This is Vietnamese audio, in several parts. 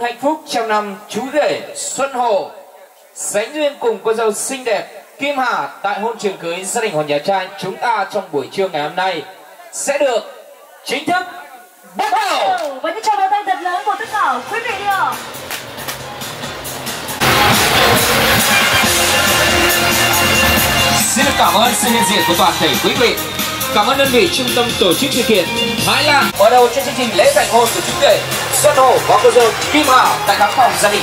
hạnh phúc trong năm chú rể Xuân Hồ sánh duyên cùng cô dâu xinh đẹp Kim Hà tại hôn trường cưới gia đình hoàng nhà trai chúng ta trong buổi trưa ngày hôm nay sẽ được chính thức bắt đầu Và những tràng tay thật lớn của tất cả quý vị đi ạ. Xin được cảm ơn sự hiện diện của toàn thể quý vị. Cảm ơn đơn vị trung tâm tổ chức thực hiện Thái Lan. Mở đầu cho chương trình lễ thành hôn của chúng rể Xuân Hồ và cô dâu Kim Hà tại khán phòng gia đình.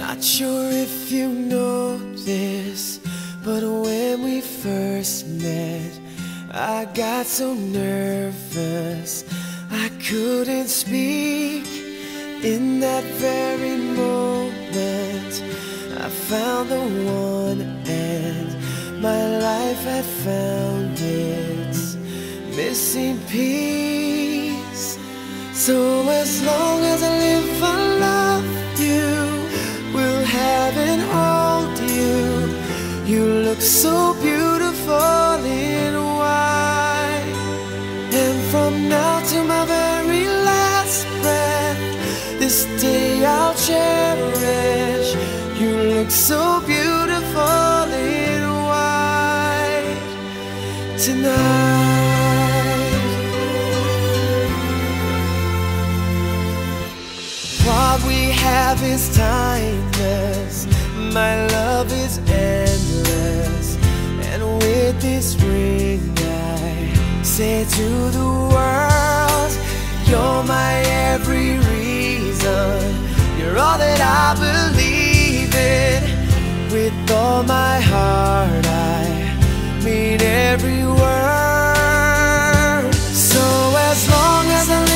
Not sure if you know this, but when we first met, I got so nervous I couldn't speak. In that very moment, I found the one, and my life had found its missing piece. So as long as I live, I love you. Will have and hold you. Look so beautiful in white. And from now to my very last breath, this day I'll cherish. You look so beautiful in white tonight. What we have is timeless. My love is this ring, I say to the world, You're my every reason. You're all that I believe in. With all my heart, I mean every word. So as long as I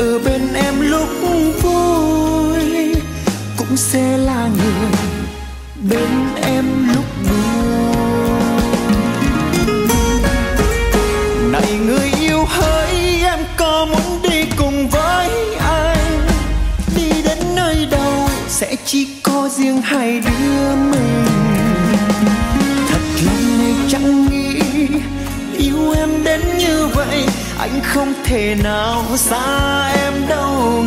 ở bên thể nào xa em đâu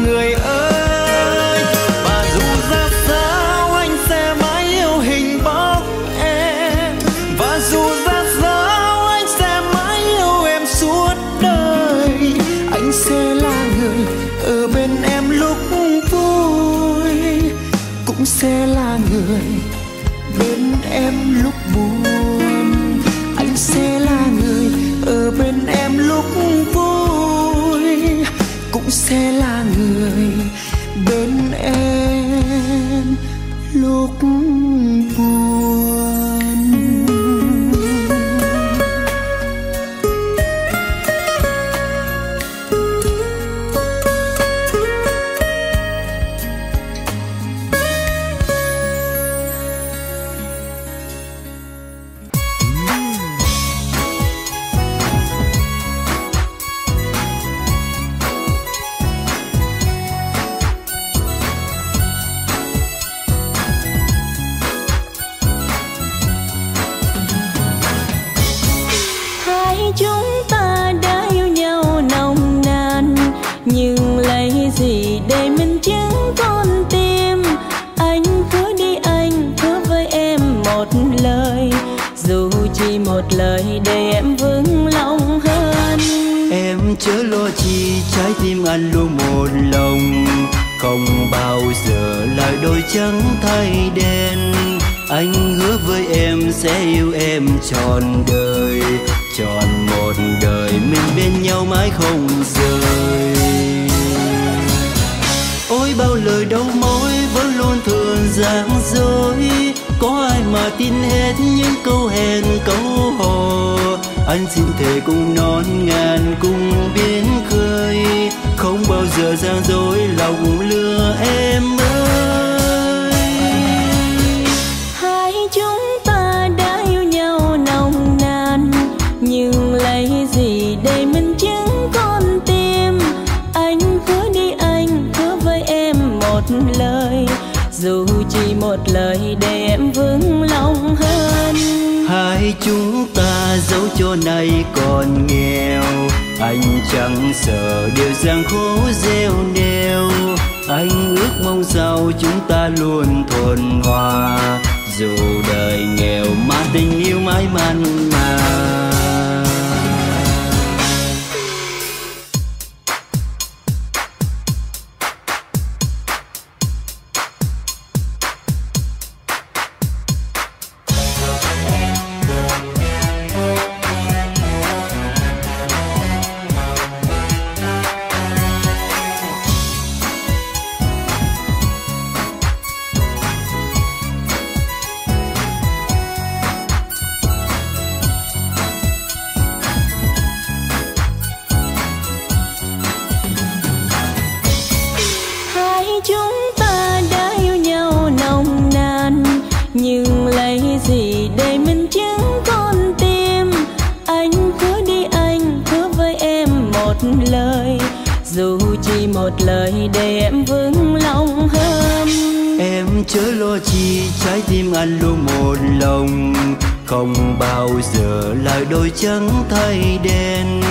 Bao giờ lại đôi trắng thay đen.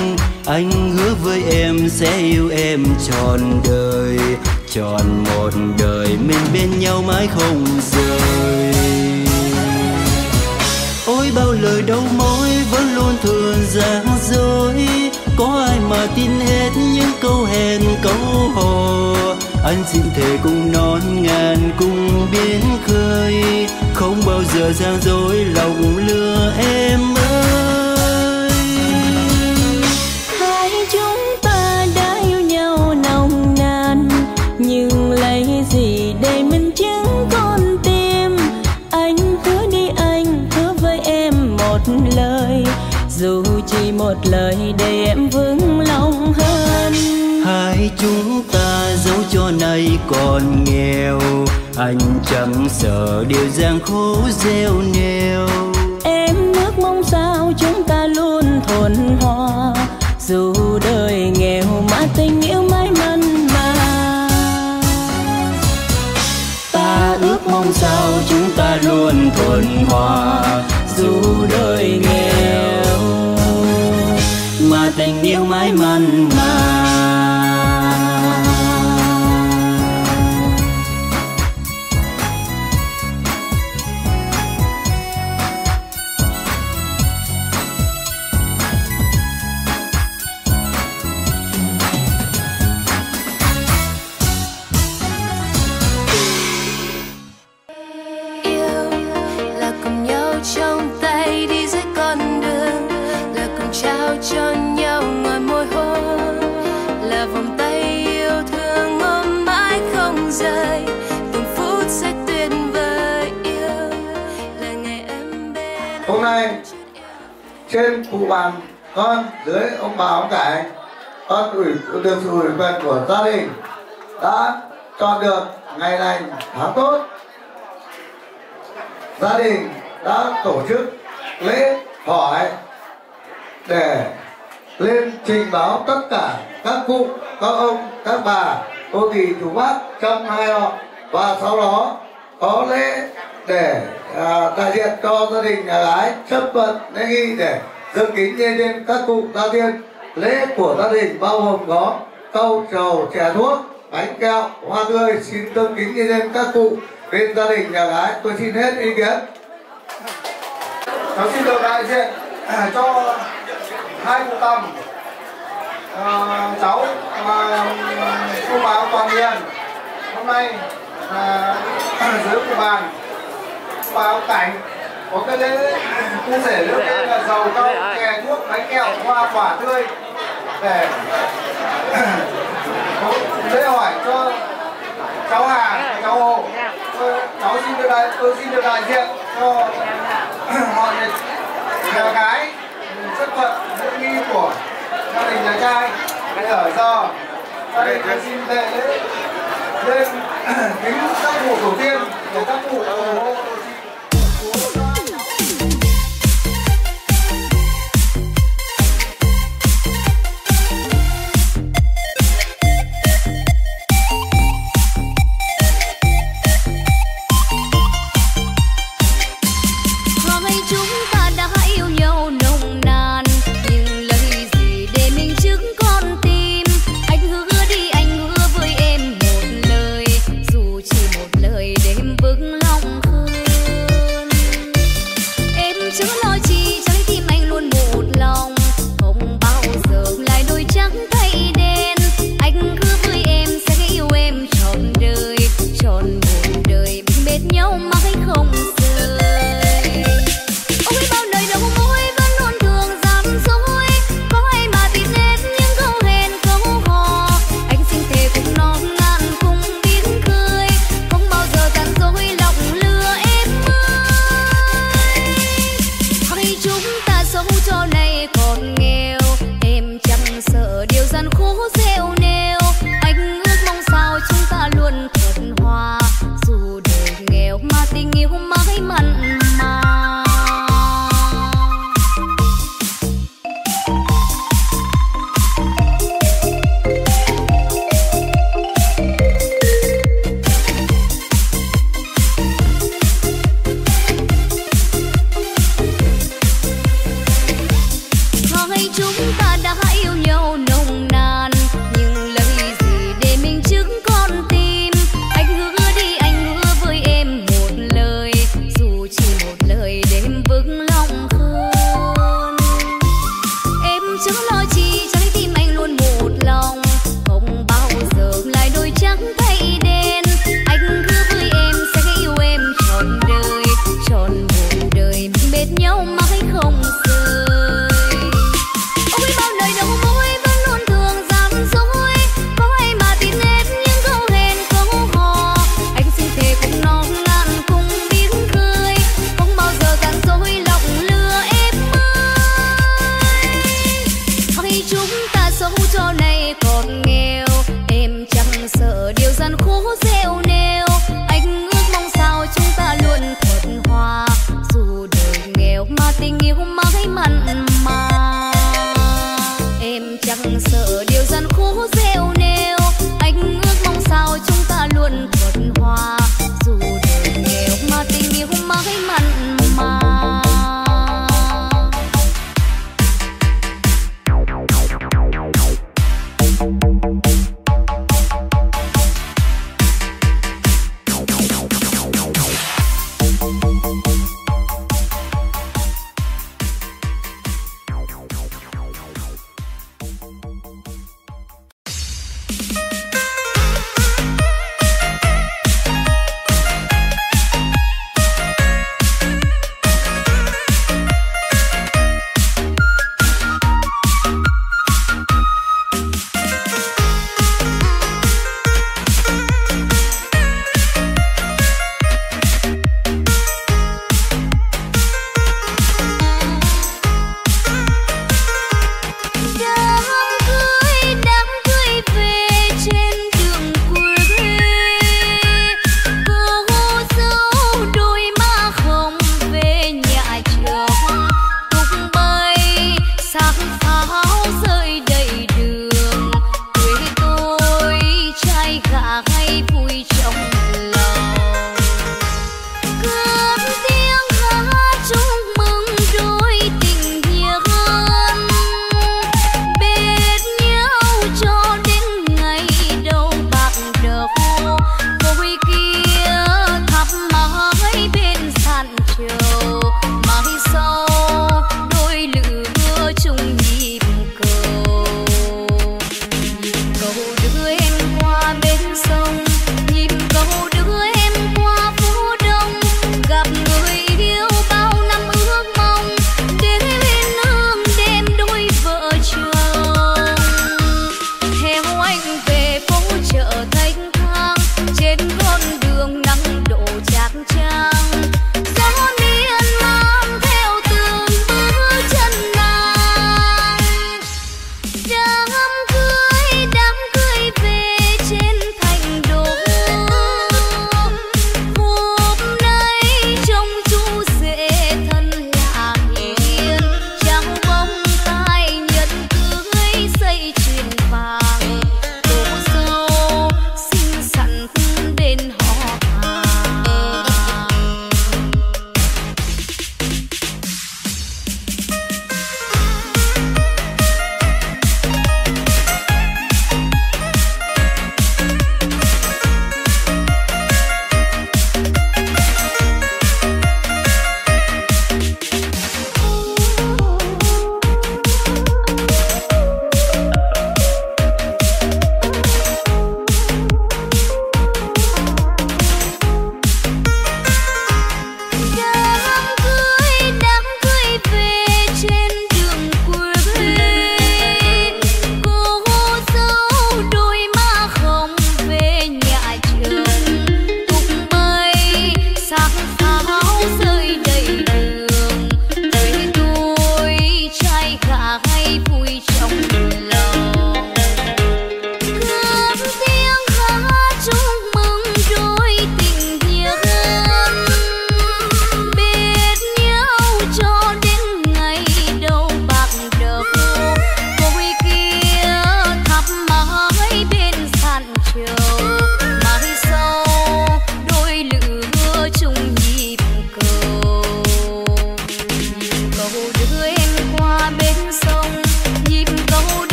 Anh hứa với em sẽ yêu em trọn đời, Trọn một đời mình bên nhau mãi không rời. Ôi, bao lời đâu mối vẫn luôn thường giảng dối Có ai mà tin hết những câu hẹn câu anh xin thề cùng non ngàn cùng biến khơi. Không bao giờ gian dối lòng lừa em ơi. Hai chúng ta đã yêu nhau nồng nàn. Nhưng lấy gì để minh chứng con tim? Anh hứa đi anh hứa với em một lời. Dù chỉ một lời để em vững lòng hơn. Hai chúng ta cho này còn nghèo Anh chẳng sợ điều gian khổ gieo neo. Em ước mong sao chúng ta luôn thuần hòa dù đời nghèo mà tình yêu mãi mặn mà. Ta ước mong sao chúng ta luôn thuần hòa dù đời nghèo mà tình yêu mãi mặn mà trên cụ bàn con dưới ông bà ông cải con ủy được sự ủy quyền của gia đình. Đã chọn được ngày lành tháng tốt. Gia đình đã tổ chức lễ hỏi để lên trình báo tất cả các cụ, các ông, các bà, cô dì chú bác trong hai họ. Và sau đó có lễ để à, đại diện cho gia đình nhà gái chấp thuận lễ nghi để dâng kính lên trên các cụ gia tiên. Lễ của gia đình bao gồm có câu trầu chè thuốc bánh kẹo hoa tươi. Xin dâng kính lên trên các cụ. Bên gia đình nhà gái tôi xin hết ý kiến. Cháu xin được đại diện à, cho hai cụ tầm. À, cháu à, um, cô báo toàn hiền hôm nay À, dưới của bàn báo cảnh có cái lễ cụ thể nước là dầu câu chè thuốc bánh kẹo hoa quả tươi. Để lễ hỏi cho cháu Hà cháu Hồ. Cháu xin được đại tôi xin được đại diện cho mọi nhà gái chất thuận lễ nghi của gia đình nhà trai. Để ở do gia đình tôi xin lễ lên. Kính các cụ đầu tiên để các cụ ủng hộ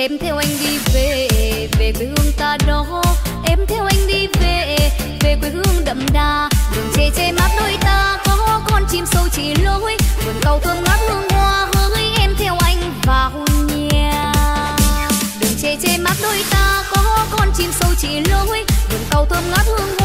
em theo anh đi về về quê hương ta đó. Em theo anh đi về về quê hương đậm đà. Đường che che mát đôi ta, có con chim sâu chỉ lối. Vườn cầu thơm ngát hương hoa Hơi em theo anh vào nhà. Đường che che mát đôi ta, có con chim sâu chỉ lối. Vườn cầu thơm ngát hương hoa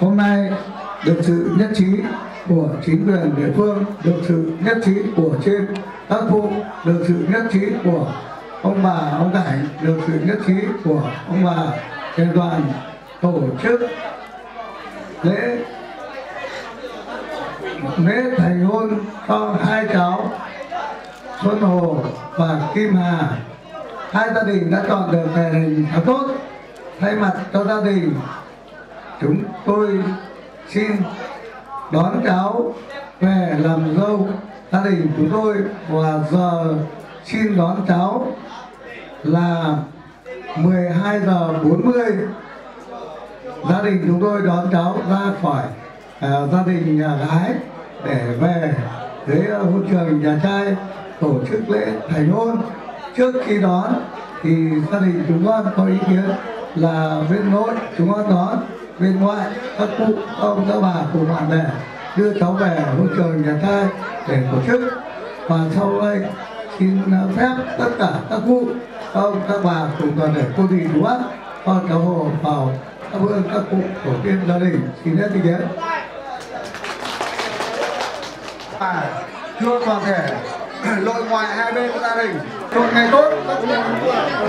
hôm nay được sự nhất trí của chính quyền địa phương được sự nhất trí của trên các bộ, được sự nhất trí của ông bà ông cảnh được sự nhất trí của ông bà trên đoàn tổ chức lễ lễ thành hôn cho hai cháu Xuân Hồ và Kim Hà. Hai gia đình đã chọn được ngày hình khá tốt thay mặt cho gia đình chúng tôi xin đón cháu về làm dâu. Gia đình chúng tôi và giờ xin đón cháu là 12 giờ 40 gia đình chúng tôi đón cháu ra khỏi uh, gia đình nhà gái để về dưới à, hôn trường nhà trai tổ chức lễ thành hôn. Trước khi đón thì gia đình chúng con có ý kiến là bên nội chúng con đón bên ngoại các cụ ông, các bà cùng bạn bè đưa cháu về hội trường nhà trai để tổ chức. Và sau đây, xin à, phép tất cả các cụ ông, các bà cùng toàn thể cô dì chú bác, con cháu hồ vào cảm ơn các cụ tổ tiên gia đình. Xin hết ý kiến. Và thưa toàn thể nội ngoại hai bên gia đình một ngày tốt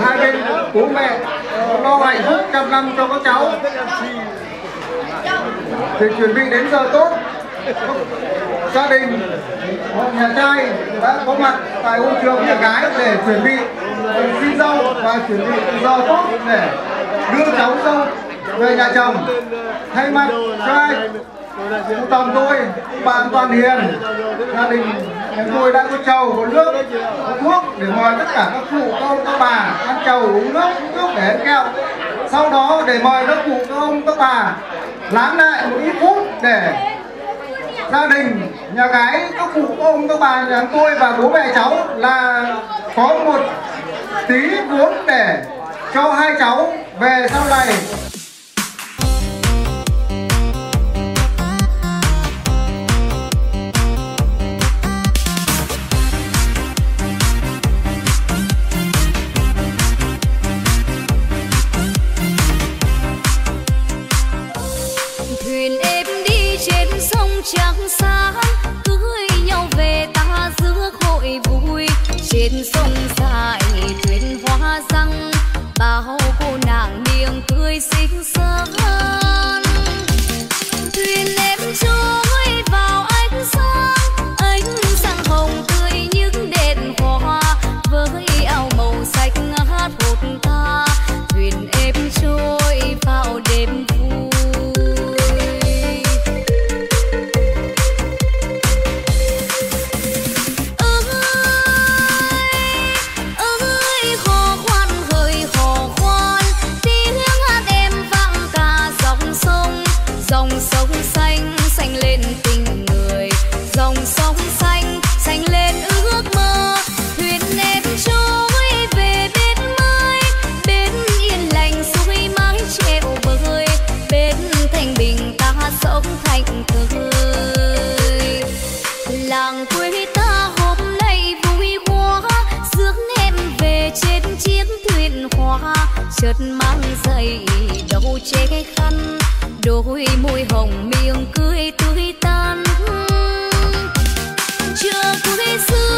hai bên, bố mẹ, lo hạnh phúc trăm năm cho các cháu thì chuẩn bị đến giờ tốt. Gia đình nhà trai đã có mặt tại hội trường nhà gái để chuẩn bị xin dâu và chuẩn bị giờ tốt để đưa cháu dâu về nhà chồng. Thay mặt trai, ai? Cụ tầm tôi bạn toàn hiền. Gia đình nhà tôi đã có trầu có nước có thuốc để mời tất cả các cụ các ông các bà ăn trầu uống nước uống nước để ăn kẹo. Sau đó để mời các cụ các ông các bà lắng lại một ít phút để gia đình, nhà gái, các cụ, các ông, các bà, nhà tôi và bố mẹ cháu là có một tí vốn để cho hai cháu về sau này. Sông trắng sáng, cưới nhau về ta rước hội vui. Trên sông dài thuyền hoa răng, bao cô nàng miệng cười xinh xắn. Thuyền em trôi vào ánh sáng ánh sáng hồng tươi những đèn hoa. Với áo màu xanh hát hột ta, thuyền êm trôi vào đêm hoa, chợt mang giày đầu che khăn, đôi môi hồng miệng cười tươi tan chưa cưới xưa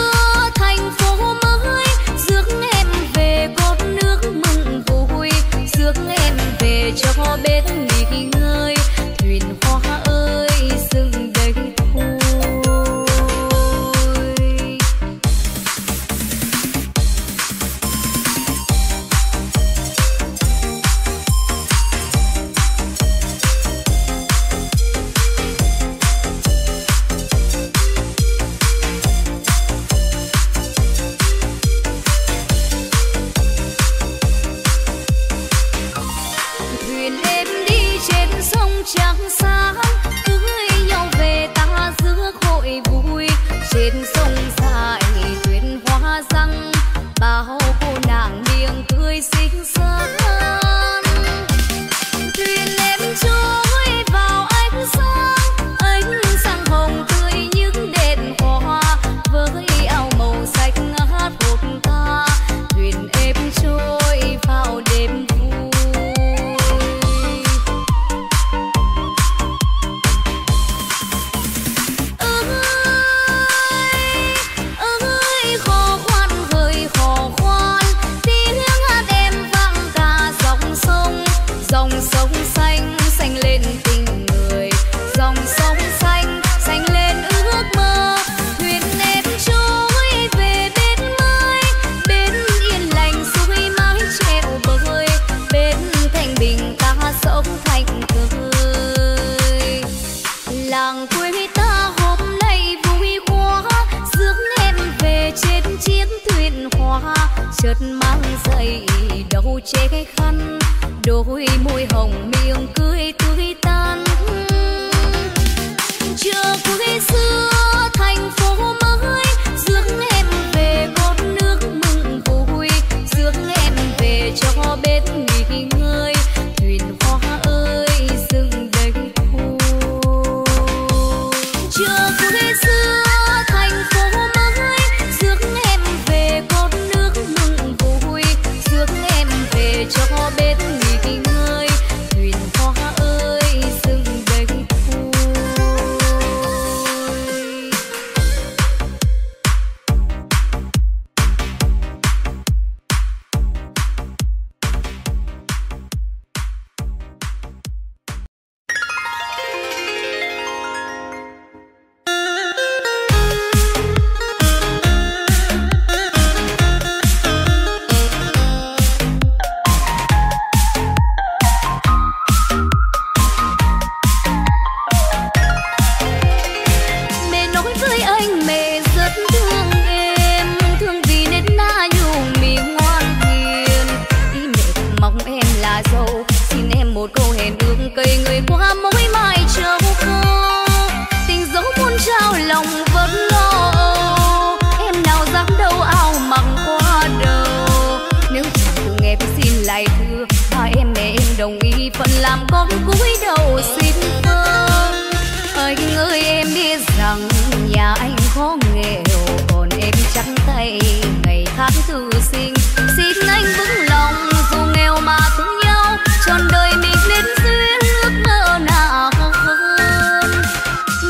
ơi em biết rằng nhà anh khó nghèo, còn em trắng tay ngày tháng thư sinh. Xin anh vững lòng, dù nghèo mà thương nhau, trọn đời mình nên duyên ước mơ nào hơn.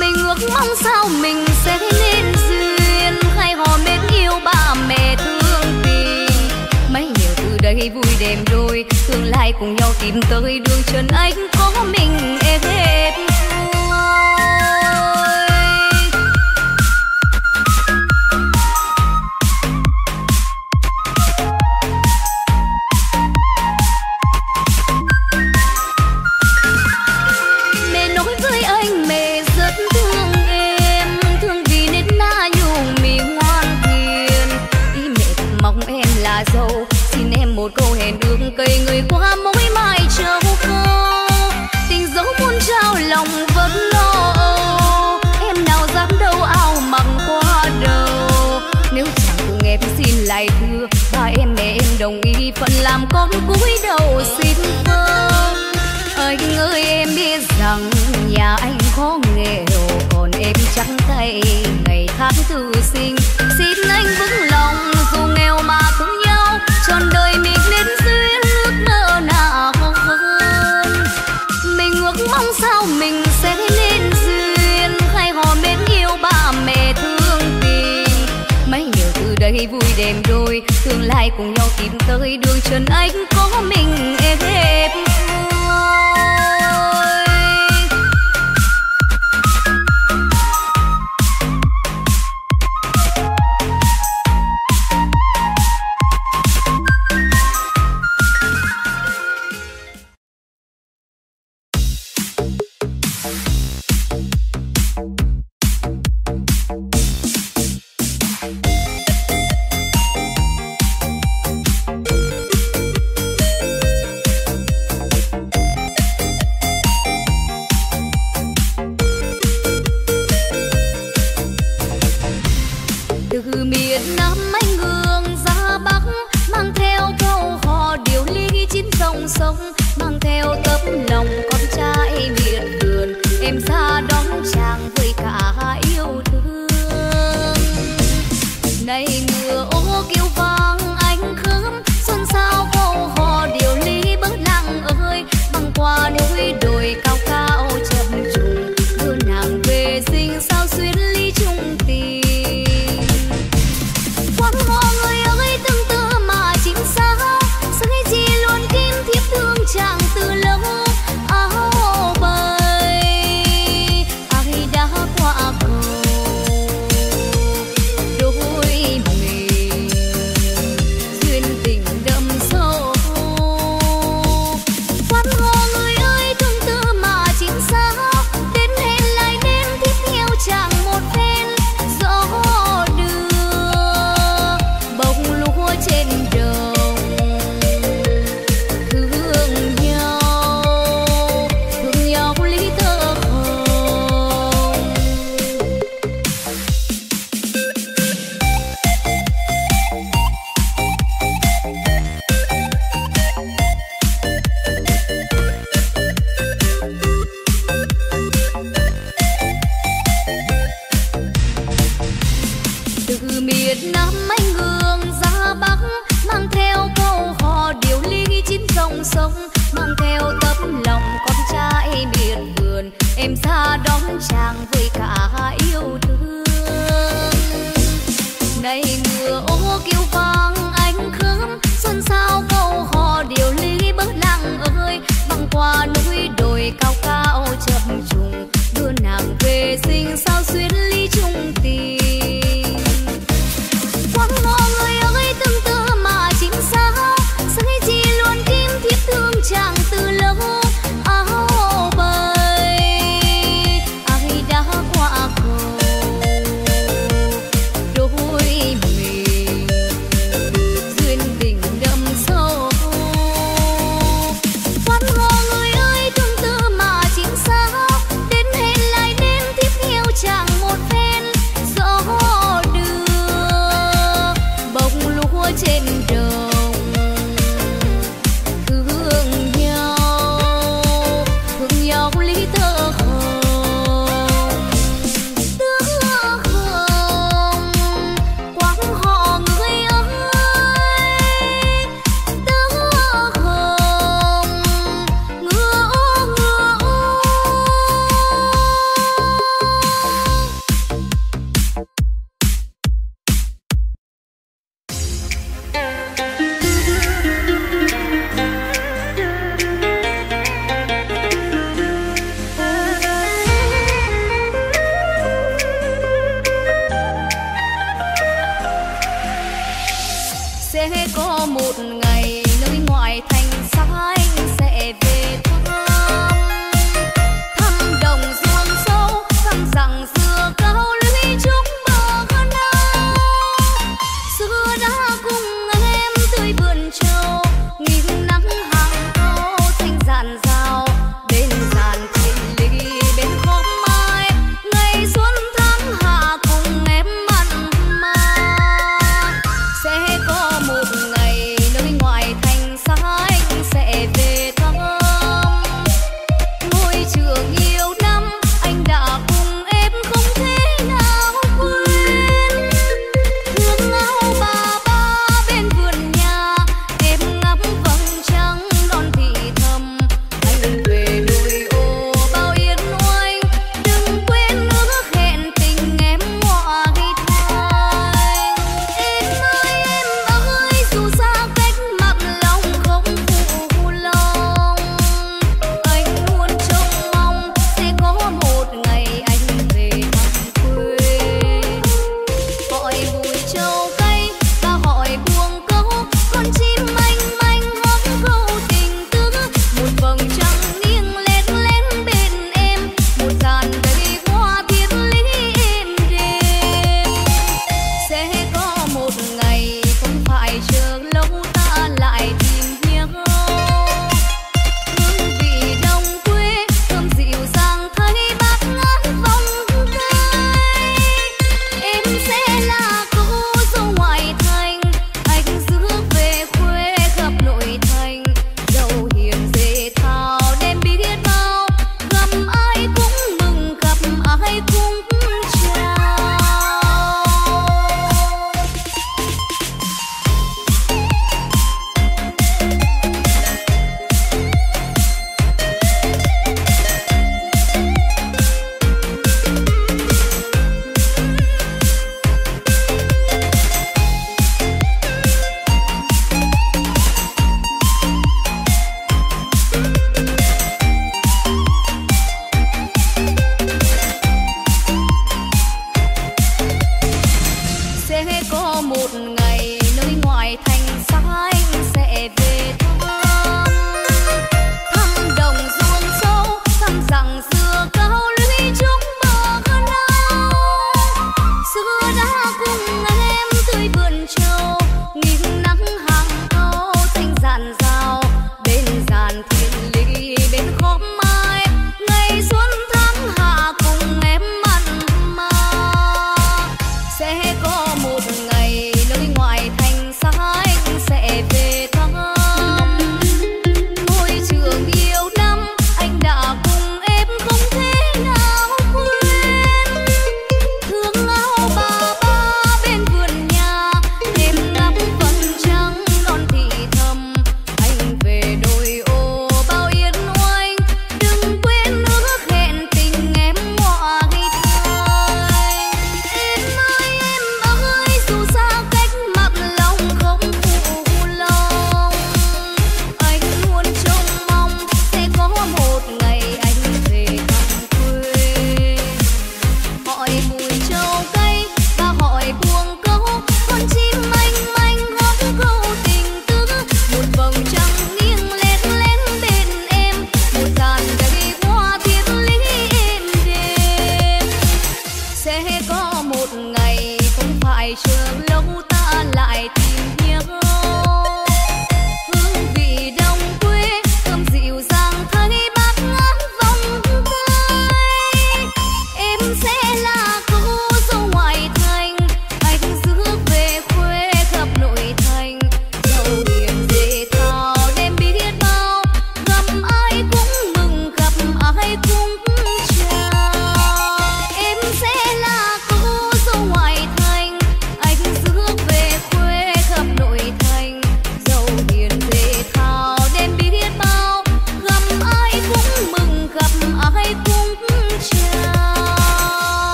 Mình ước mong sao mình sẽ nên duyên hay hò mến yêu ba mẹ thương tình. Mấy nhiều từ đây vui đêm đôi, tương lai cùng nhau tìm tới đường chân anh. really do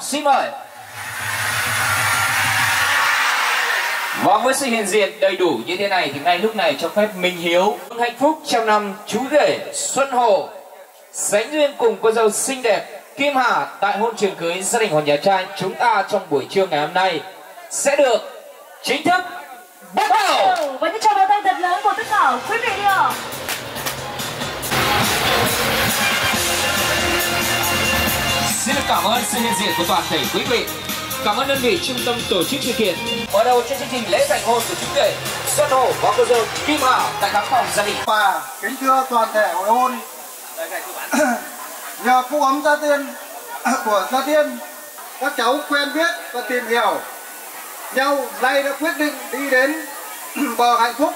Xin mời. Và với sự hiện diện đầy đủ như thế này thì ngay lúc này cho phép Minh Hiếu, hạnh phúc trong năm chú rể Xuân Hồ, sánh duyên cùng cô dâu xinh đẹp Kim Hà tại hôn trường cưới gia đình họ nhà trai chúng ta trong buổi trưa ngày hôm nay sẽ được thể quý vị. Cảm ơn đơn vị trung tâm tổ chức thực hiện. Mở đầu cho chương trình lễ thành hôn của chúng rể Xuân Hồ và cô dâu Kim Hà tại khán phòng gia đình. và kính thưa toàn thể hội hôn nhờ phúc ấm gia tiên của gia tiên các cháu quen biết và tìm hiểu nhau nay đã quyết định đi đến bờ hạnh phúc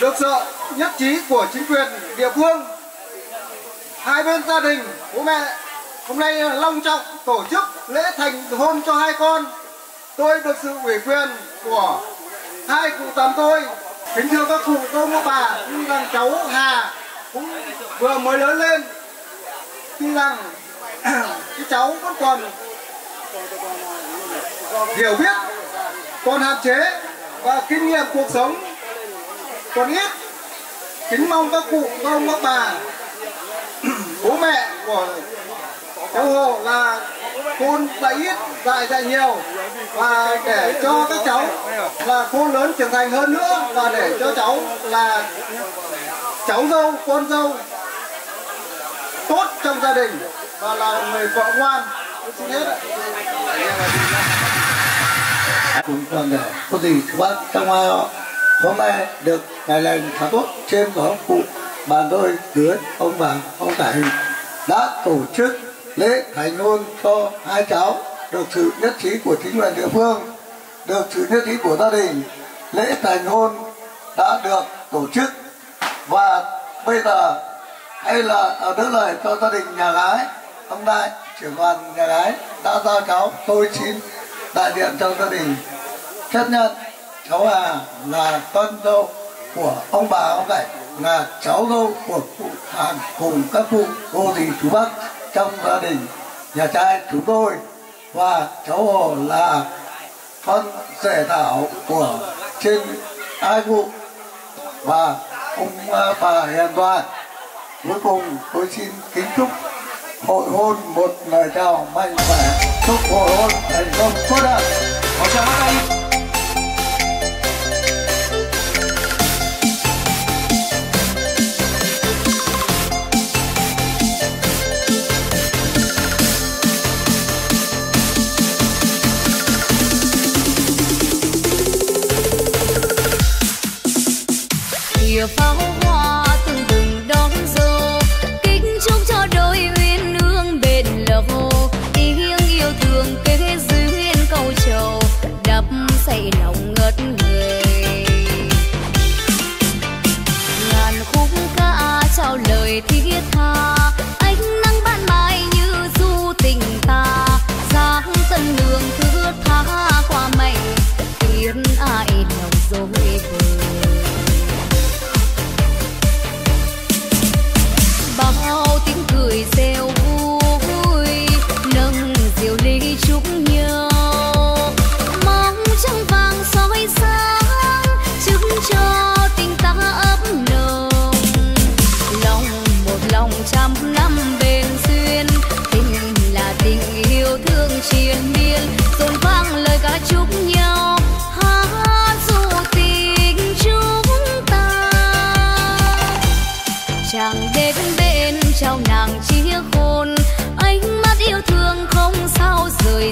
được sự nhất trí của chính quyền địa phương hai bên gia đình bố mẹ hôm nay à, long trọng tổ chức lễ thành hôn cho hai con. Tôi được sự ủy quyền của hai cụ tầm tôi. Kính thưa các cụ cô có bà tuy rằng cháu hà cũng vừa mới lớn lên. Tuy rằng cái cháu vẫn còn hiểu biết, còn hạn chế và kinh nghiệm cuộc sống còn ít. Kính mong các cụ, các ông, các bà, bố mẹ của cháu hộ là khôn dạy ít dạy dạy nhiều và để cho các cháu là khôn lớn trưởng thành hơn nữa và để cho cháu là cháu dâu, con dâu tốt trong gia đình và là người vợ ngoan xin hết ạ. cũng toàn thể có gì các bác trong ai họ hôm nay được ngày lành tháng tốt, trên có cụ bàn tôi cưới ông bà, ông cảnh đã tổ chức lễ thành hôn cho hai cháu được sự nhất trí của chính quyền địa phương, được sự nhất trí của gia đình. Lễ thành hôn đã được tổ chức và bây giờ hay là ở đỡ lời cho gia đình nhà gái, ông đại trưởng đoàn nhà gái đã giao cháu, tôi xin đại diện cho gia đình. Chấp nhận, cháu Hà là con dâu của ông bà ông cảnh là cháu dâu của cụ Hàn cùng các cụ cô dì chú bác trong gia đình, nhà trai chúng tôi. Và cháu Hồ là con rể thảo của trên ai vụ và ông à, bà hiền toàn cuối cùng tôi xin kính chúc hội hôn một lời chào mạnh khỏe chúc hội hôn thành công tốt đẹp. Một tràng pháo anh. 有风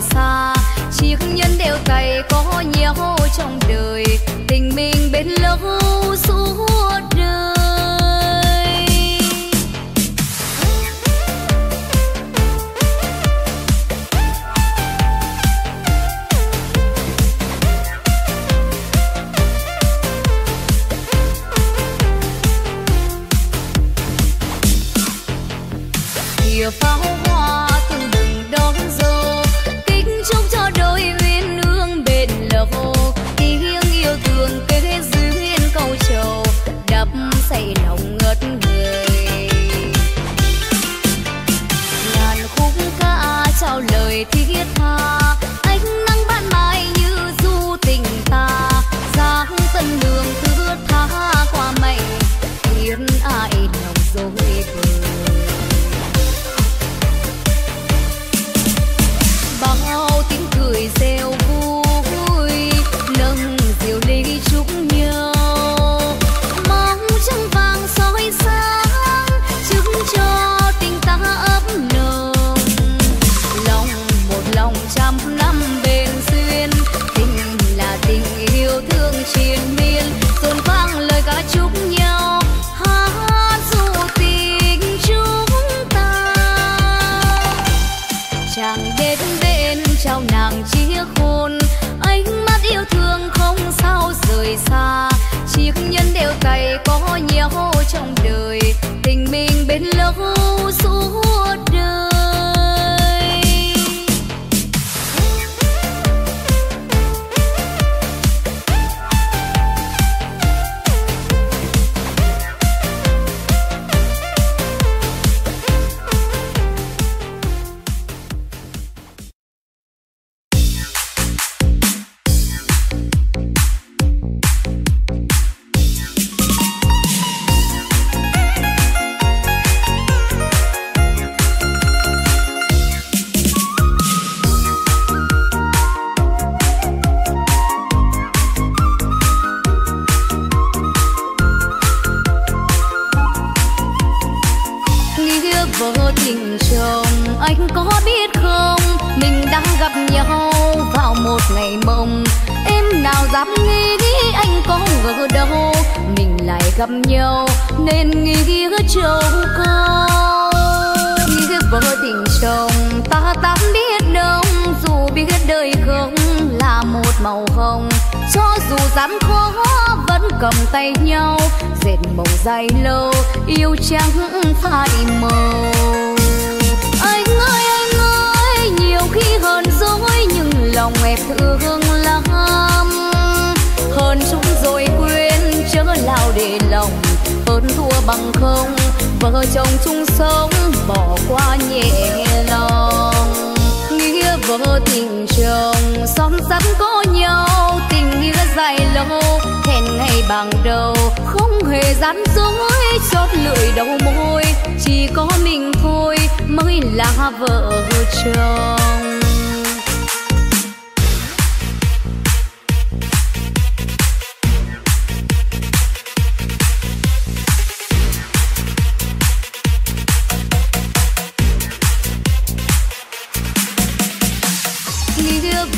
sao xa. Chiếc nhân đeo tay có nhiều trong đời.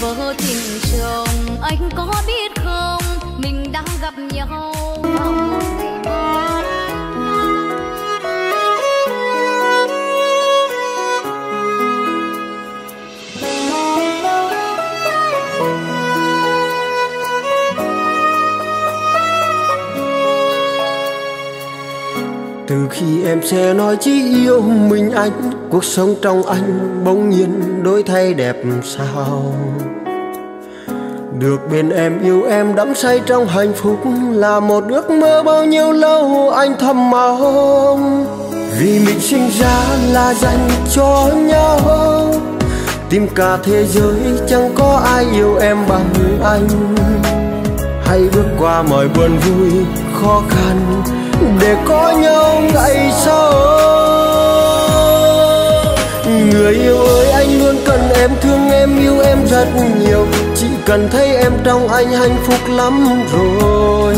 Vợ tình chồng anh có biết không? Mình đang gặp nhau từ khi em sẽ nói chỉ yêu mình anh, cuộc sống trong anh bỗng nhiên đổi thay đẹp sao? Được bên em yêu em đắm say trong hạnh phúc là một ước mơ bao nhiêu lâu anh thầm mong. Vì mình sinh ra là dành cho nhau. Tìm cả thế giới chẳng có ai yêu em bằng anh. Hãy bước qua mọi buồn vui, khó khăn để có nhau ngày sau. Người yêu ơi, anh luôn cần em, thương em, yêu em rất nhiều. Chỉ cần thấy em trong anh hạnh phúc lắm rồi.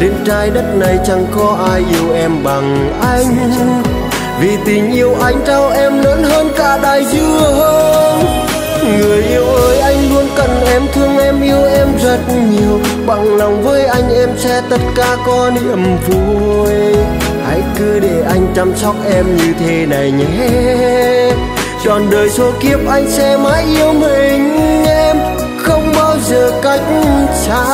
Trên trái đất này chẳng có ai yêu em bằng anh. Vì tình yêu anh trao em lớn hơn cả đại dương. Người yêu ơi, anh cần em thương, em yêu, em rất nhiều. Bằng lòng với anh, em sẽ tất cả có niềm vui. Hãy cứ để anh chăm sóc em như thế này nhé. Trọn đời số kiếp anh sẽ mãi yêu mình em. Không bao giờ cách xa.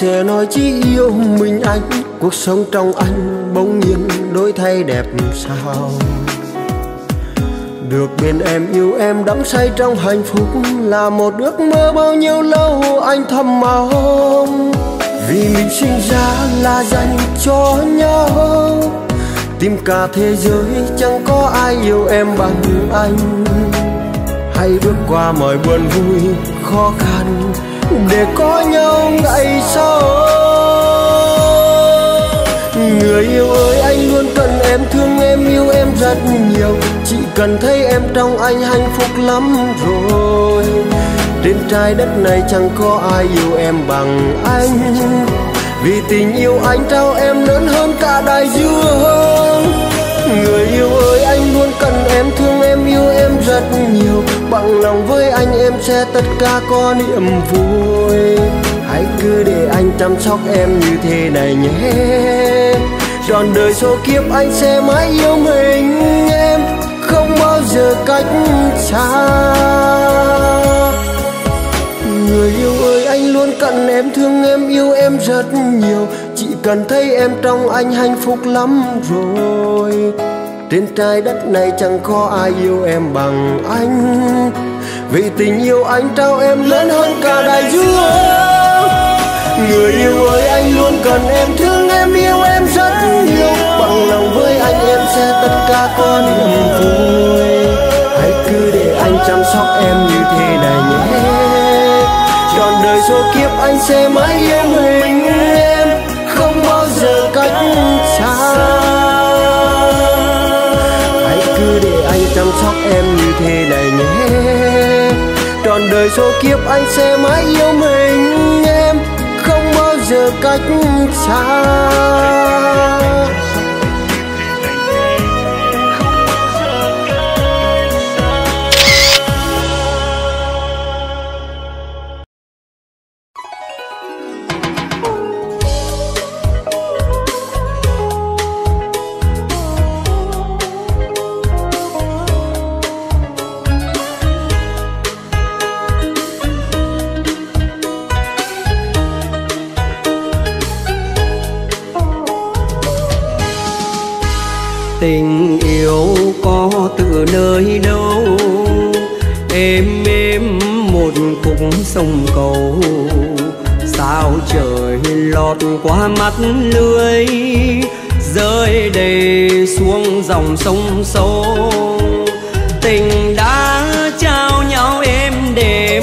Sẽ nói chỉ yêu mình anh, cuộc sống trong anh bỗng nhiên đổi thay đẹp sao. Được bên em yêu em đắm say trong hạnh phúc là một ước mơ bao nhiêu lâu anh thầm mong. Vì mình sinh ra là dành cho nhau. Tìm cả thế giới chẳng có ai yêu em bằng anh. Hãy bước qua mọi buồn vui, khó khăn để có nhau ngày sau. Người yêu ơi, anh luôn cần em, thương em, yêu em rất nhiều. Chỉ cần thấy em trong anh hạnh phúc lắm rồi. Trên trái đất này chẳng có ai yêu em bằng anh. Vì tình yêu anh trao em lớn hơn cả đại dương. Người yêu ơi cần em, thương em, yêu em rất nhiều. Bằng lòng với anh em sẽ tất cả có niềm vui. Hãy cứ để anh chăm sóc em như thế này nhé. Trọn đời số kiếp anh sẽ mãi yêu mình em. Không bao giờ cách xa. Người yêu ơi, anh luôn cần em, thương em, yêu em rất nhiều. Chỉ cần thấy em trong anh hạnh phúc lắm rồi trên trái đất này chẳng có ai yêu em bằng anh. Vì tình yêu anh trao em lớn hơn cả đại dương. Người yêu ơi, anh luôn cần em, thương em, yêu em rất nhiều. Bằng lòng với anh em sẽ tất cả có niềm vui. Hãy cứ để anh chăm sóc em như thế này nhé. Trọn đời số kiếp anh sẽ mãi yêu mình em. Không bao giờ cách xa. Chăm sóc em như thế này nhé. Trọn đời số kiếp anh sẽ mãi yêu mình, em không bao giờ cách xa. Sông cầu. Sao trời lọt qua mắt lưới, rơi đầy xuống dòng sông sâu. Tình đã trao nhau êm đềm,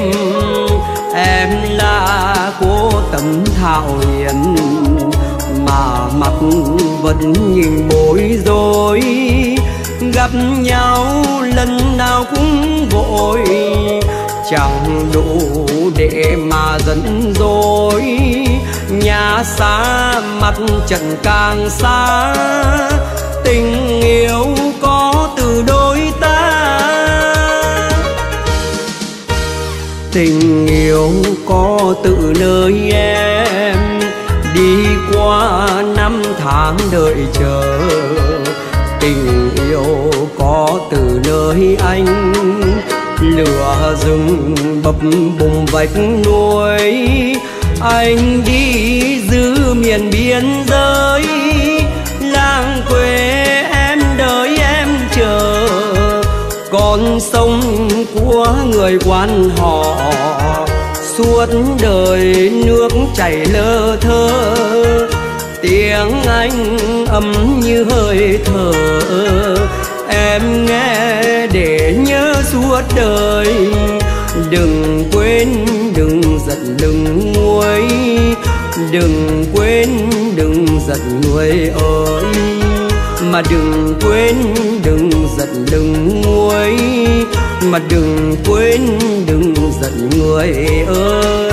em là cô tấm thảo hiền. Mà mặt vẫn nhìn bối rối, gặp nhau lần nào cũng vội chẳng đủ để mà dẫn dối. Nhà xa, mặt trận càng xa, tình yêu có từ đôi ta. Tình yêu có từ nơi em, đi qua năm tháng đợi chờ. Tình yêu có từ nơi anh lửa rừng bập bùng vách núi. Anh đi giữ miền biên giới, làng quê em đợi em chờ. Con sông của người quan họ, suốt đời nước chảy lơ thơ. Tiếng anh ấm như hơi thở, em nghe đời đừng quên, đừng giận, đừng nguôi. Đừng quên, đừng giận người ơi mà đừng quên, đừng giận, đừng nguôi. Mà đừng quên, đừng giận người ơi.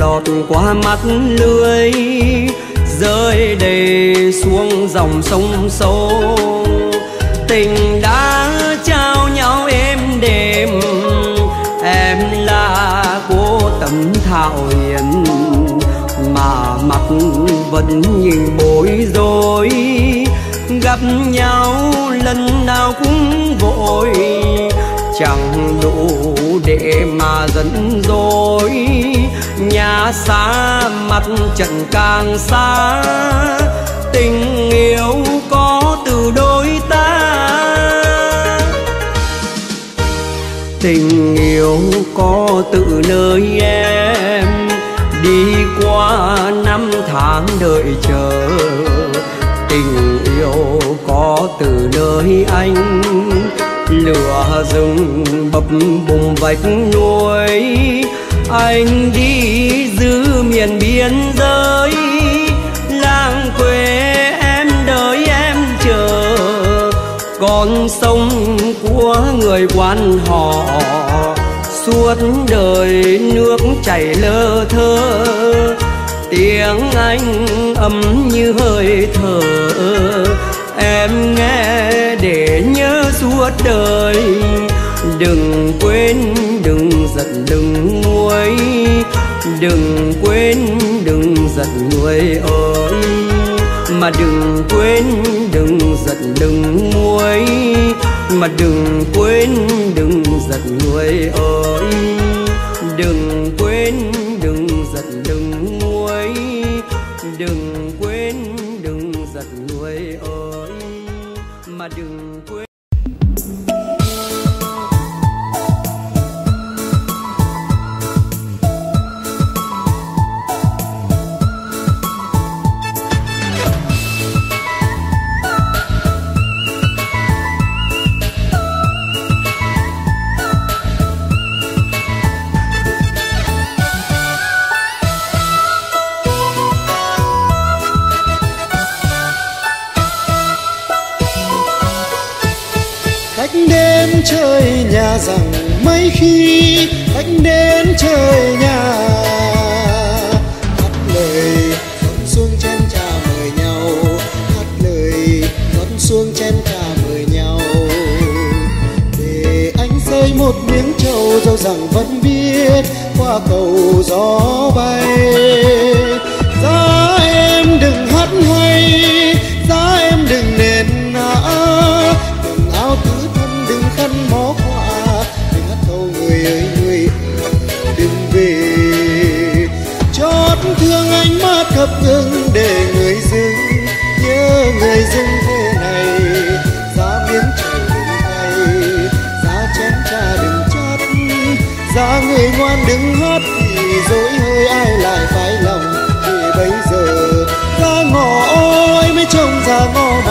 Lọt qua mắt lưới, rơi đầy xuống dòng sông sâu. Tình đã trao nhau êm đềm, em là cô tấm thảo hiền. Mà mặt vẫn nhìn bối rối, gặp nhau lần nào cũng vội. Chẳng đủ để mà dẫn dối nhà xa mặt trận càng xa. Tình yêu có từ đôi ta. Tình yêu có từ nơi em. Đi qua năm tháng đợi chờ. Tình yêu có từ nơi anh. Lửa rừng bập bùng vách núi anh đi giữ miền biên giới. Làng quê em đợi em chờ. Con sông của người quan họ. Suốt đời nước chảy lơ thơ. Tiếng anh ấm như hơi thở. Em nghe để nhớ suốt đời. Đừng quên đừng đừng nguôi, đừng quên, đừng giận người ơi. Mà đừng quên, đừng giận, đừng nguôi, mà đừng quên, đừng giận người ơi. Đừng quên, đừng giận, đừng nguôi, đừng quên, đừng giận người ơi. Mà đừng khi anh đến chơi nhà. Hát lời con xuống chén trà mời nhau. Hát lời con xuống chén trà mời nhau. Để anh xây một miếng trầu dẫu rằng vẫn biết qua cầu gió bay. Ra em đừng hát hay. Ánh mắt để người dưng nhớ người dưng thế này. Giá miếng trời đừng hay giá chén trà đừng chát, giá người ngoan đừng hát thì dối hơi ai lại phải lòng. Thì bây giờ ra ngõ ôi mới trông ra ngõ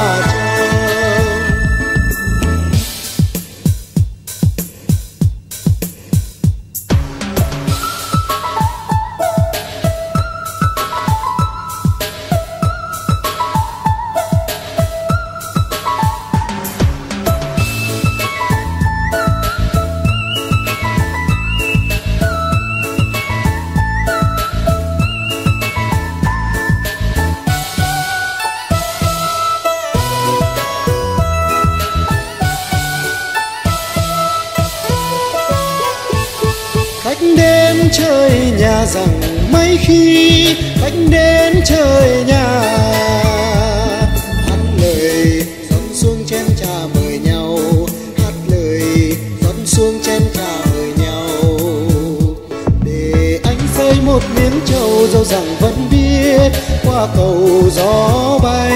khi anh đến trời nhà. Hát lời dẫn xuống chén trà mời nhau. Hát lời dẫn xuống chén trà mời nhau. Để anh xây một miếng trầu dẫu rằng vẫn biết qua cầu gió bay.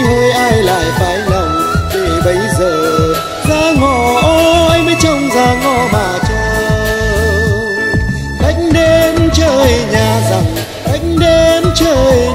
hơi ai lại phải lòng để bây giờ ra ngõ ôi mới trông ra ngõ mà trông. Đánh đến chơi nhà rằng đánh đến chơi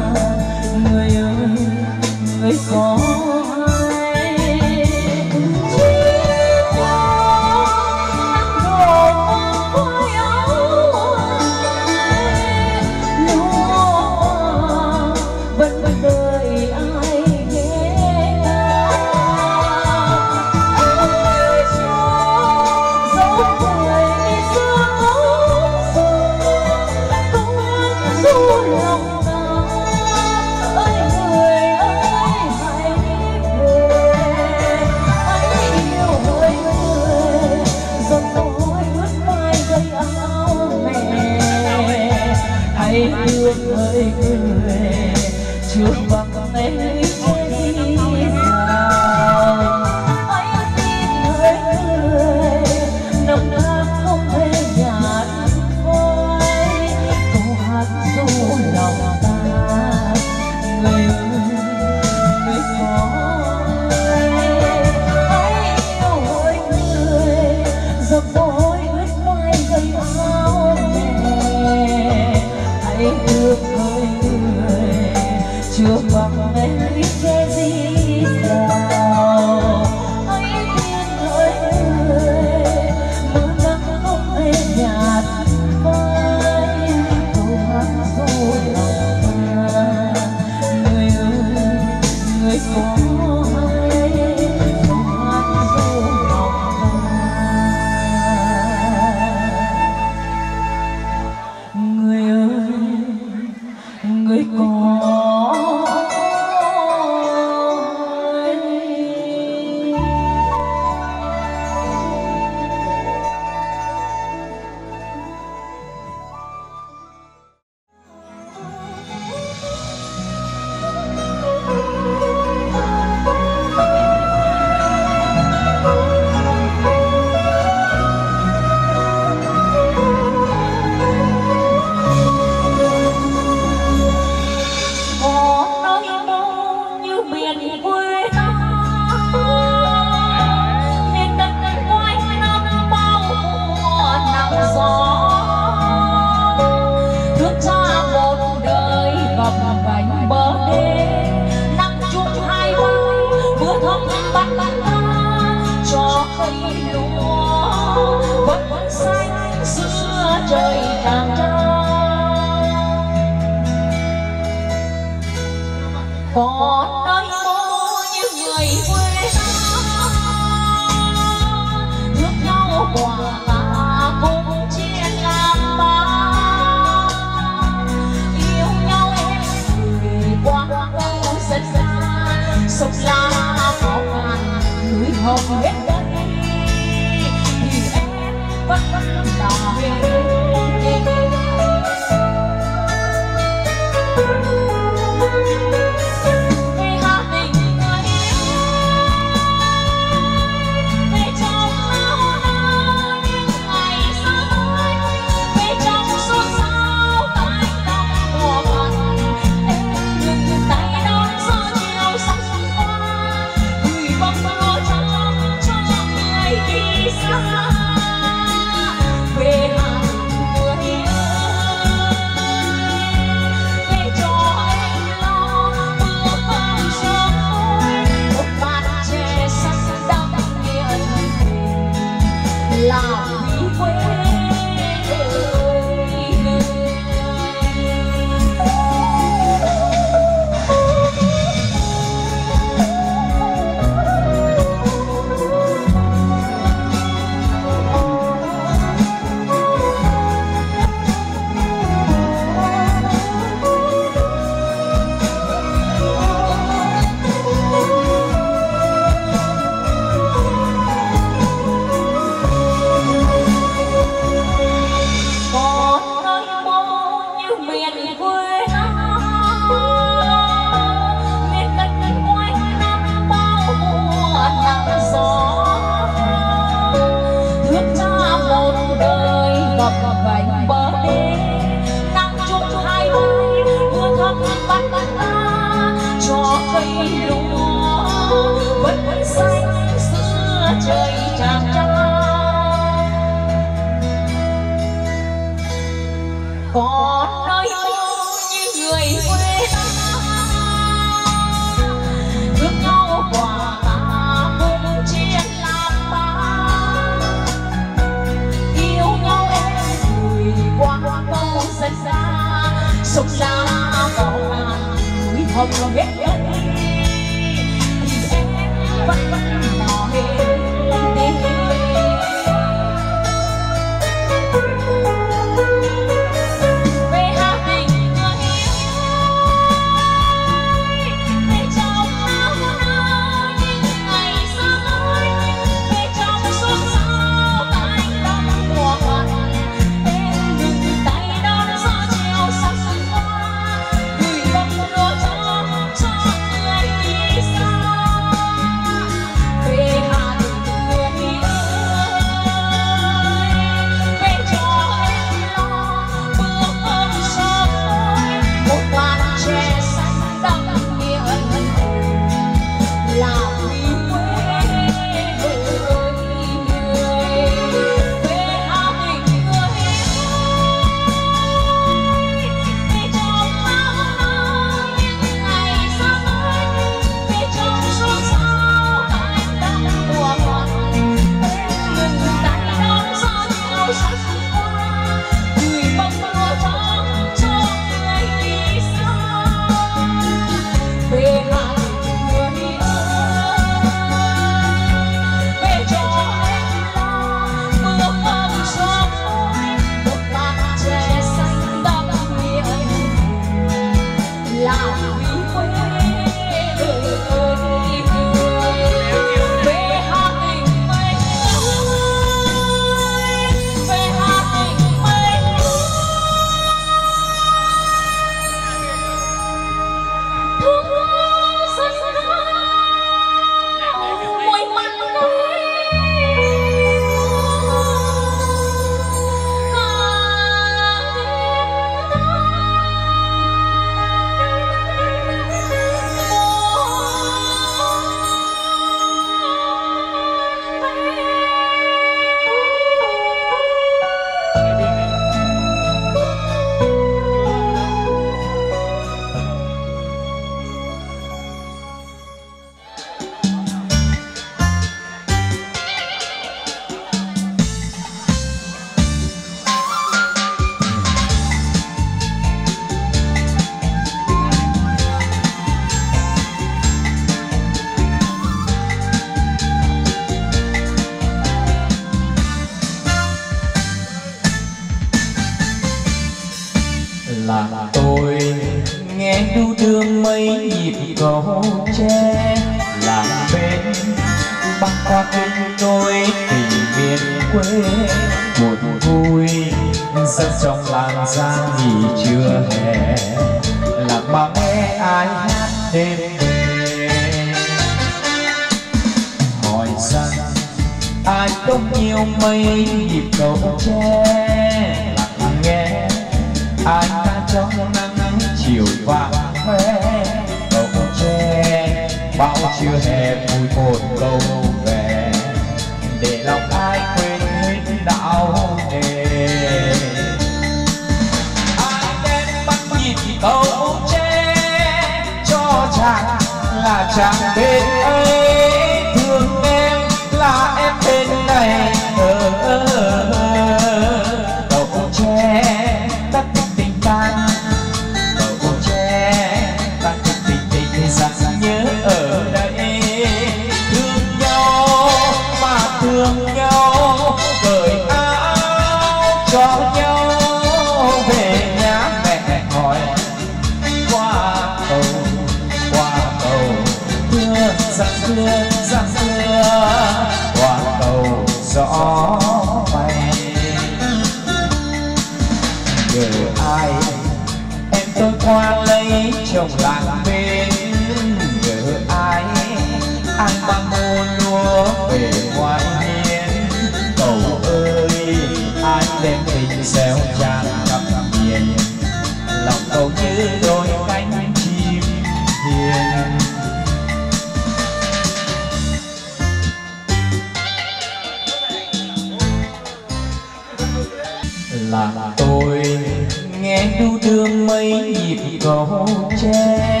đu đưa mấy nhịp cầu tre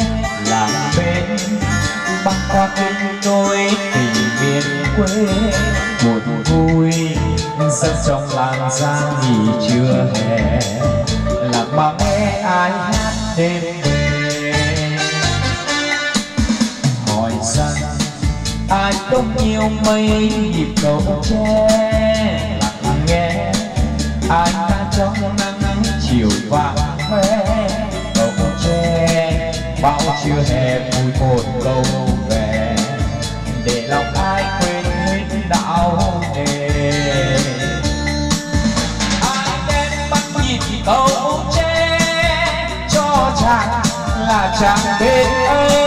làng bên. Băng qua kinh đôi tình miền quê, một vui dân trong làng ra nghỉ trưa hè. Lạc mà nghe ai hát đêm về? Hỏi rằng, ai đông nhiều mây nhịp cầu tre lặng nghe? Ai ca trong chiều vàng. Khoe đồng tre bao chưa hè vui một câu về. Để lòng ai quên hết đạo đề ai đến bắt nhìn câu tre cho chàng là chàng bên ơi.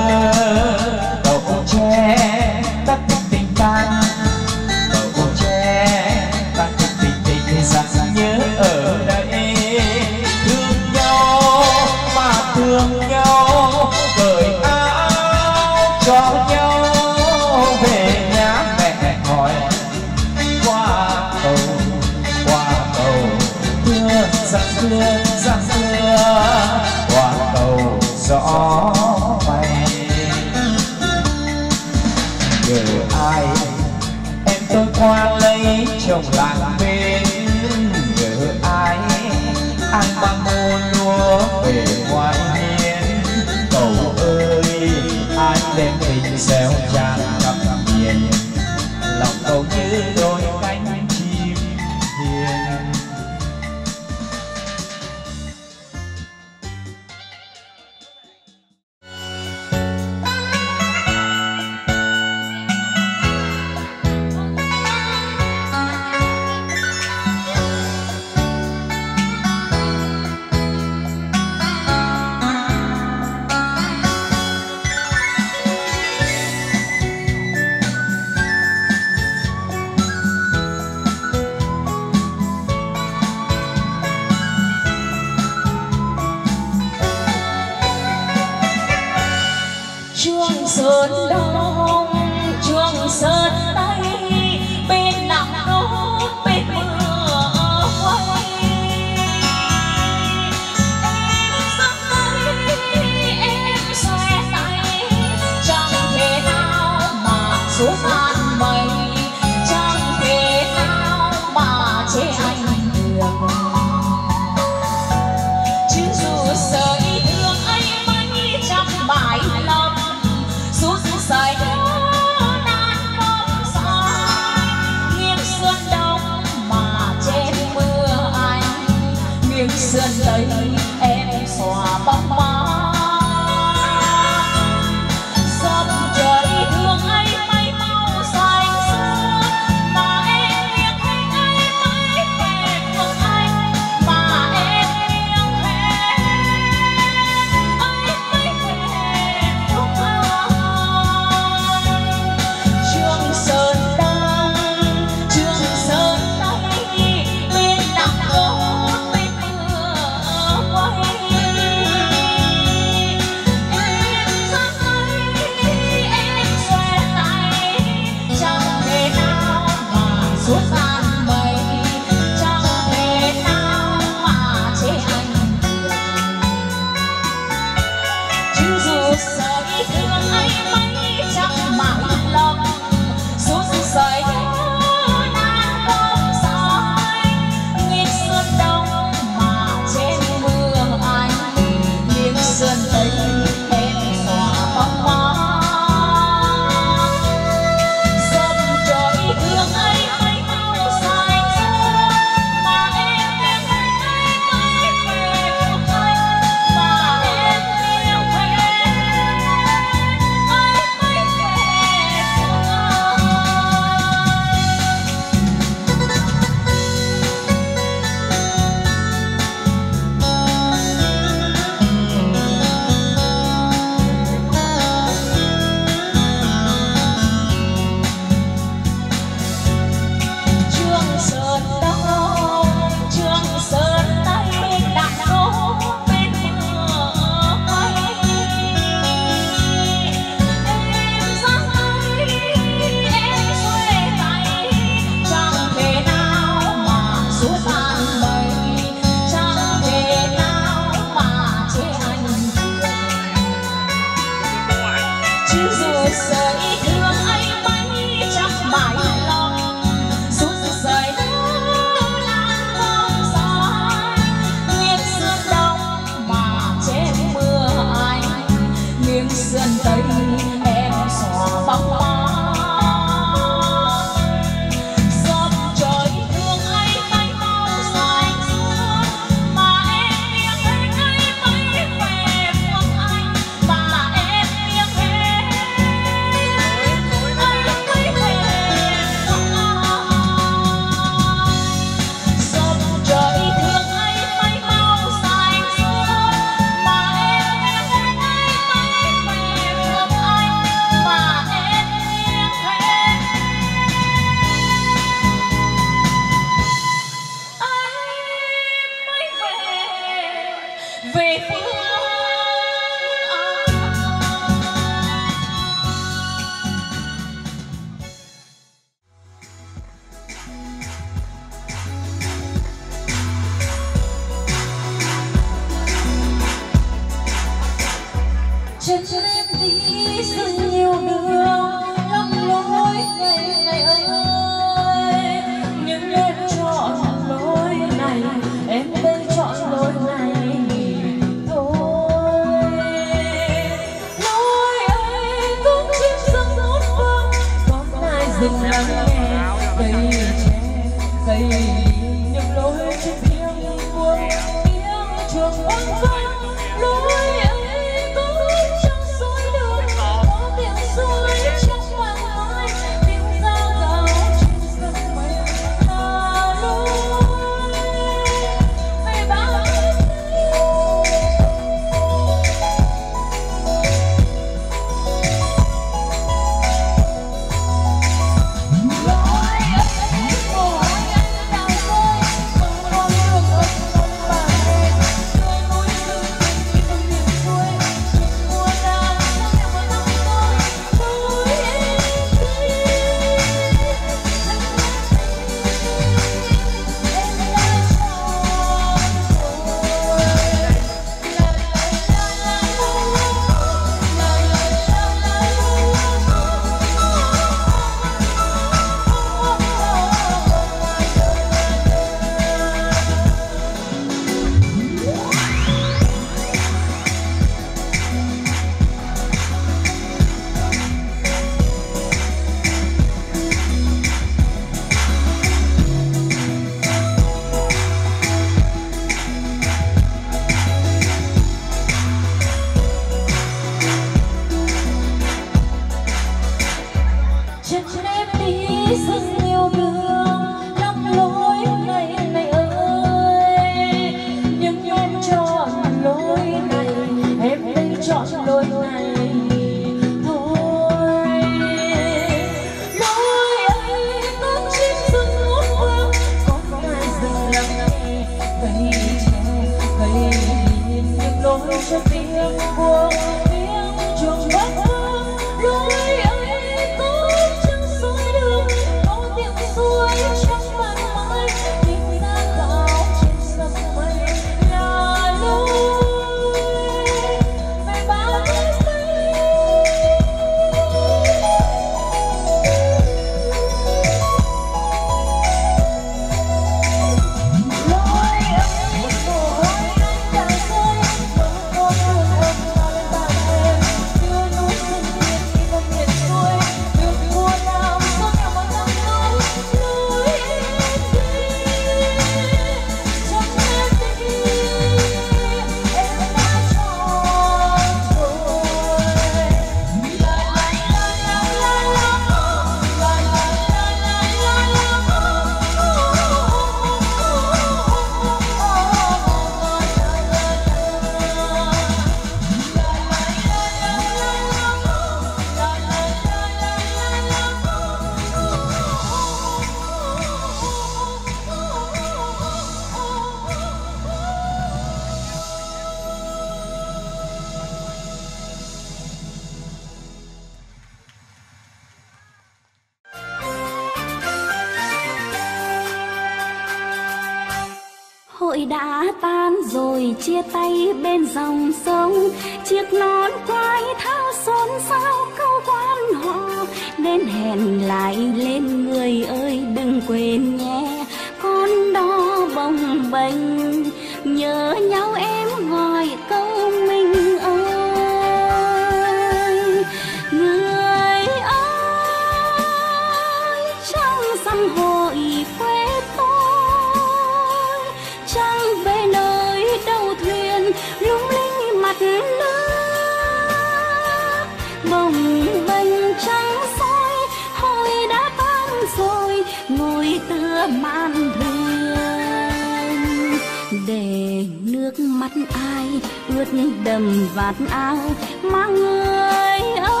ướt đầm vạt áo mà người ơi.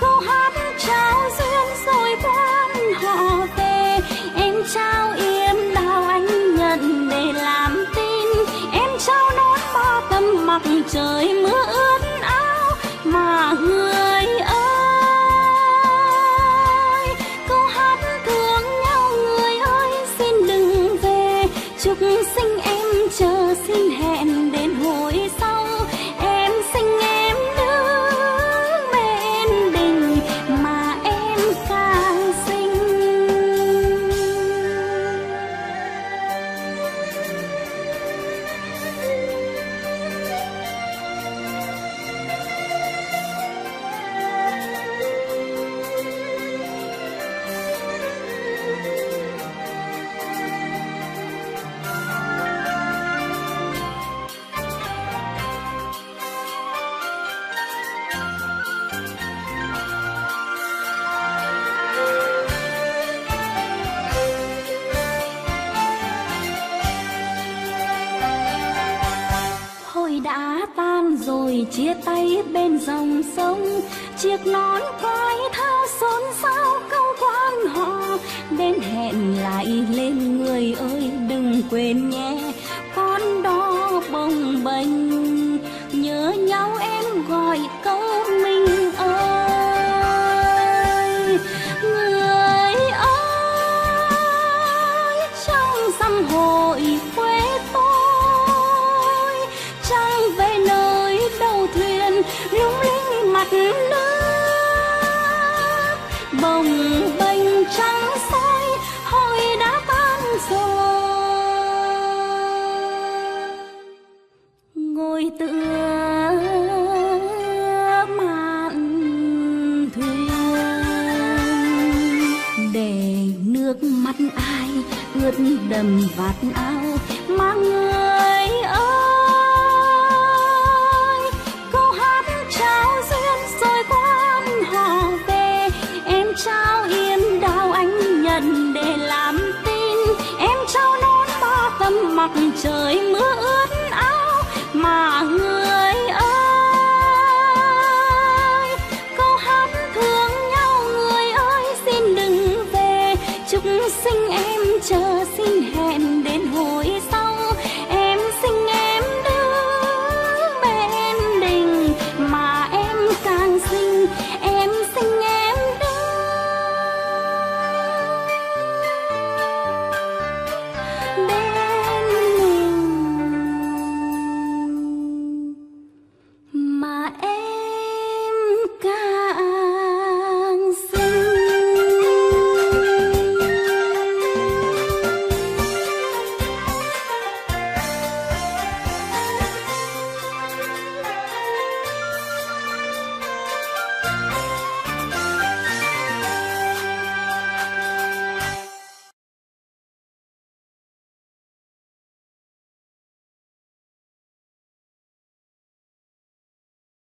Câu hát trao duyên rồi ban họ về, em trao yếm đào anh nhận để làm tin. Em trao nón ba tấm mặt trời mưa